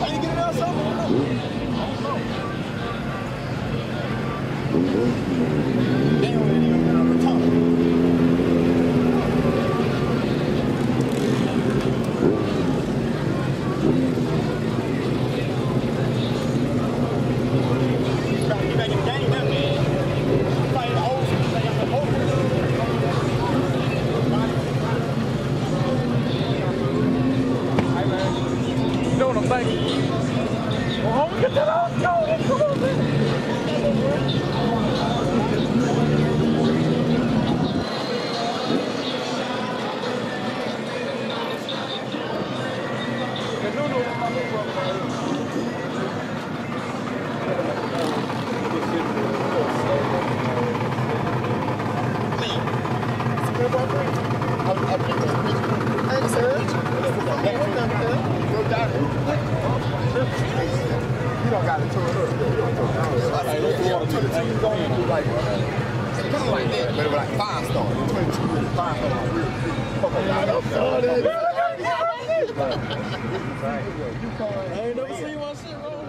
빨리 일어나서 먹으라고. I'm thinking? Well, get that out. Go, come on, man. You don't got to turn it up. You don't turn it up. I you want to the team going and do like, something like that. But it was like five stars. 22 is five stars. Fuck around. I ain't never seen my shit, bro.